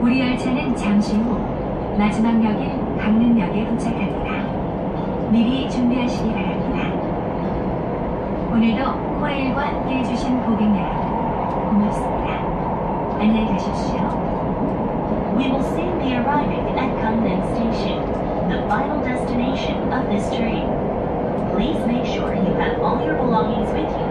우리 열차는 잠시 후 마지막 역인 강릉역에 도착합니다. 미리 준비하시기 바랍니다. 오늘도 코레일과 함께 해주신 고객 여러분 고맙습니다. 안녕히 가십시오. We will soon be arriving at Gangneung Station, the final destination of this train. Please make sure you have all your belongings with you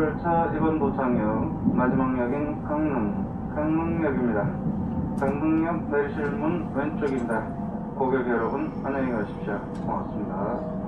열차 이번 도착역 마지막 역인 강릉 강릉역입니다. 강릉역 내리실 문 왼쪽입니다. 고객 여러분 안녕히 가십시오. 고맙습니다.